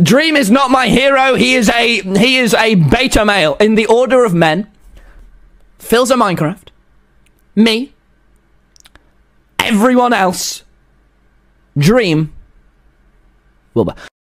Dream is not my hero. He is a he is a beta male in the order of men. Philza Minecraft. Me. Everyone else. Dream. Wilbur.